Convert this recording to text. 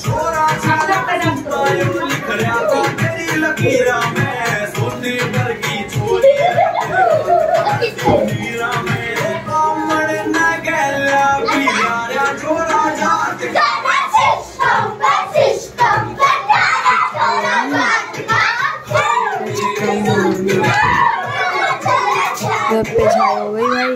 छोरा लिख रहा था तेरी लकीरा में सोने वर्गी छोरी मीरा छोरा जात पे छाई हो गई भाई